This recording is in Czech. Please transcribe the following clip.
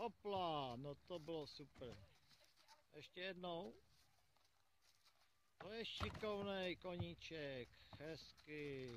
Hopla, no to bylo super. Ještě jednou. To je šikovný koníček, hezky.